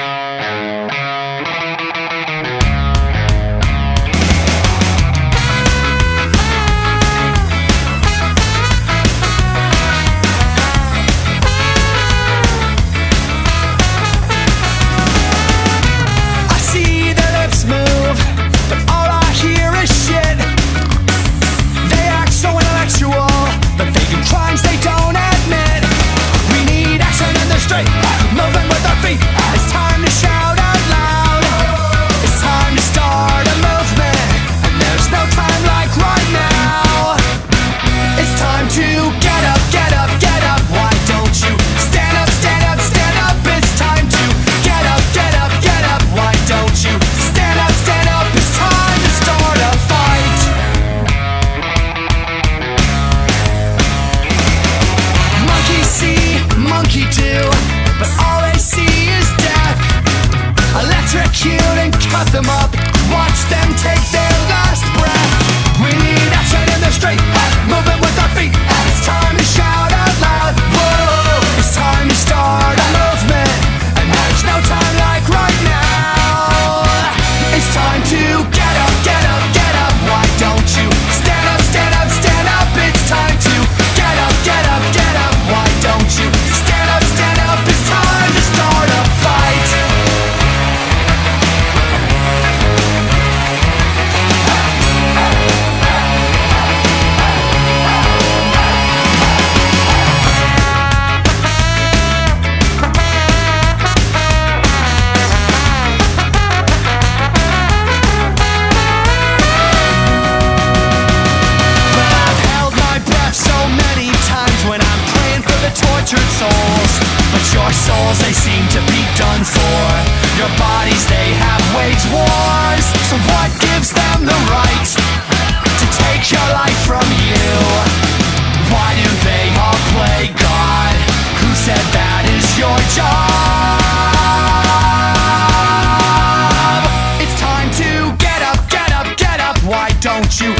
Bye. Stay tortured souls But your souls, they seem to be done for Your bodies, they have waged wars So what gives them the right To take your life from you? Why do they all play God? Who said that is your job? It's time to get up, get up, get up Why don't you